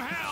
from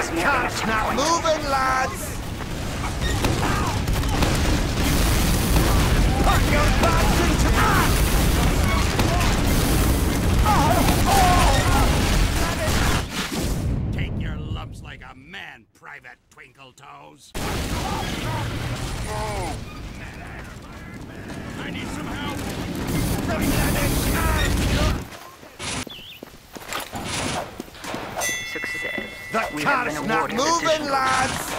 payload The is nearing a cart's not checkpoint. moving, lads! Put your backs into... Take your lumps like a man, Private Twinkle Toes. Oh, I need some help not... Success. The have not moving, lads!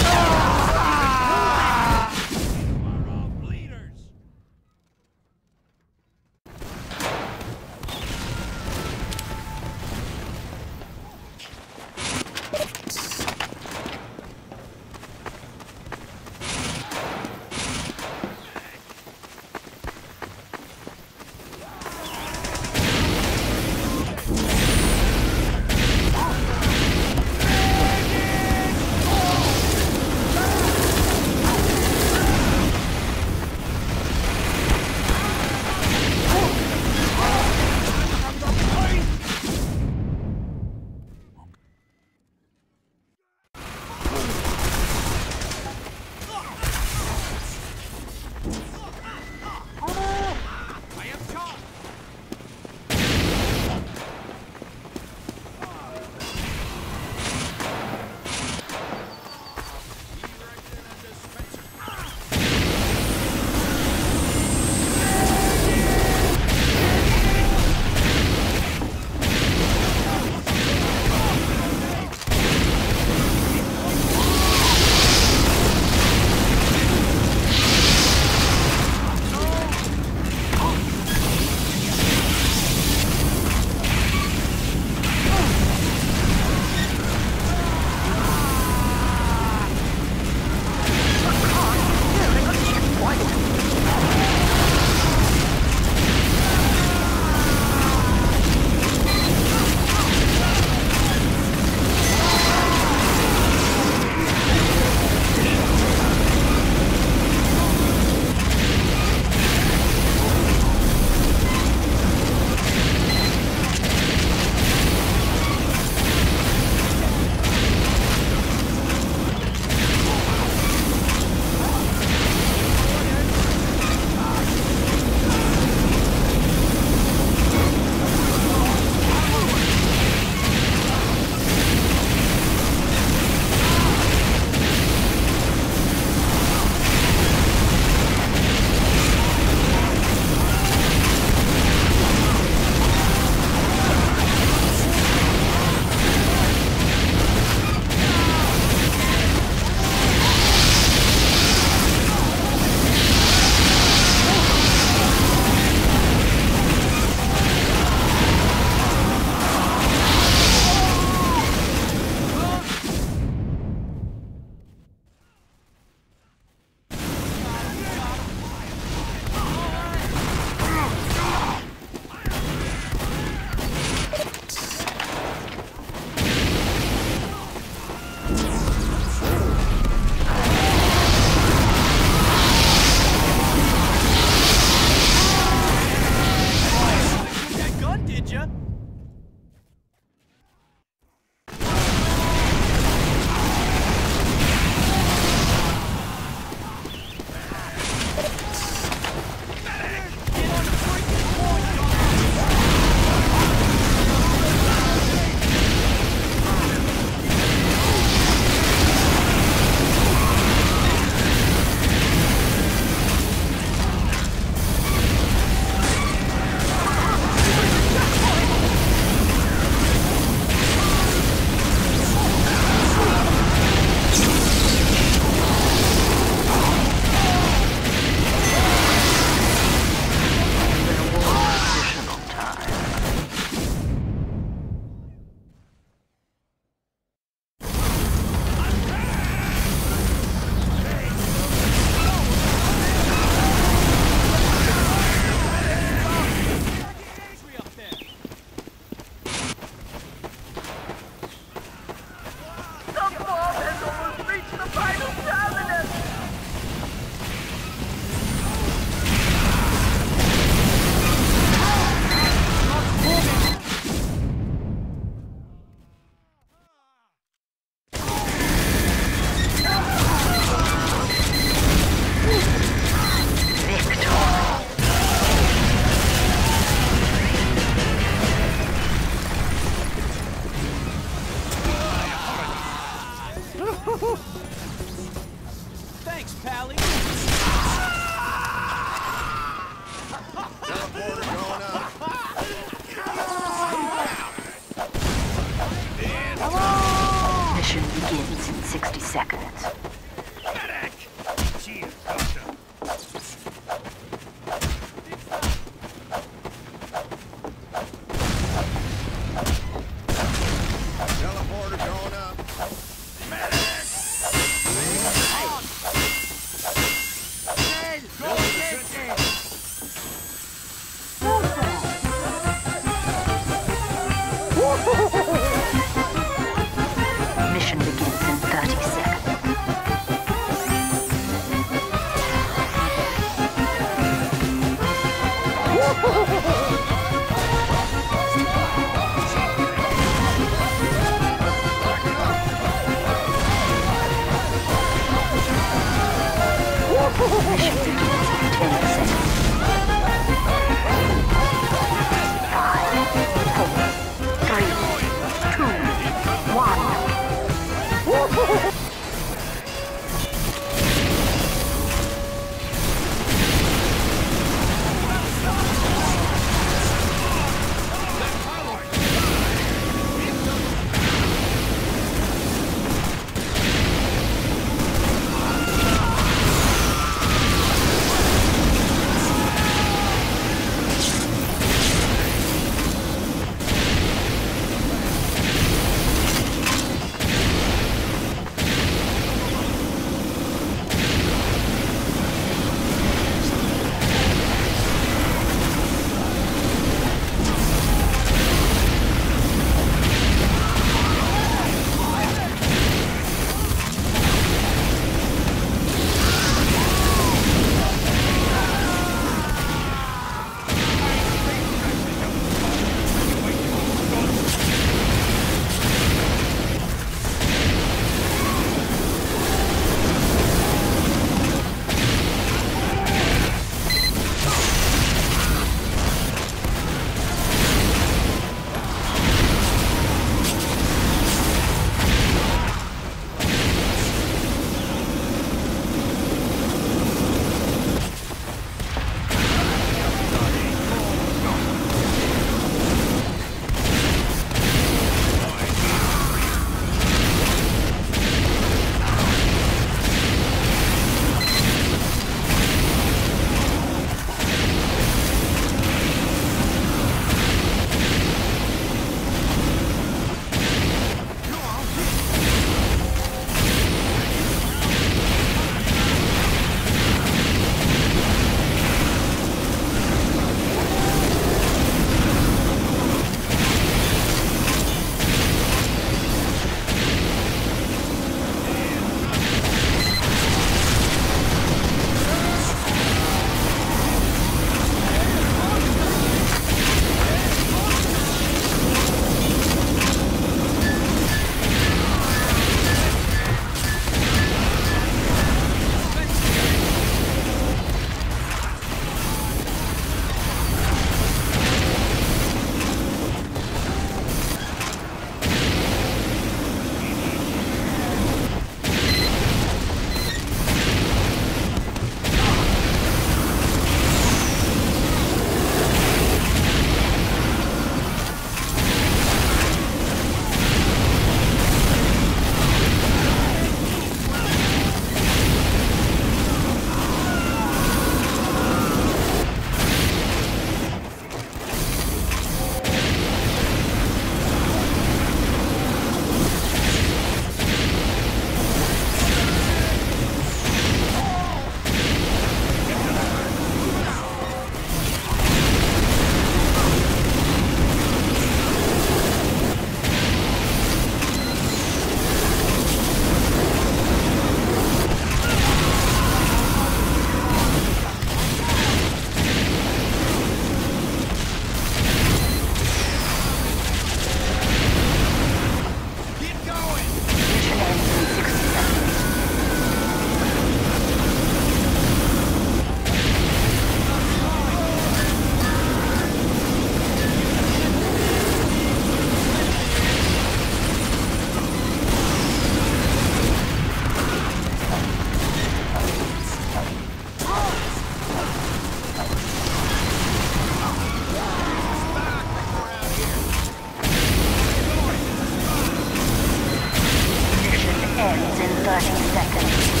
30 seconds.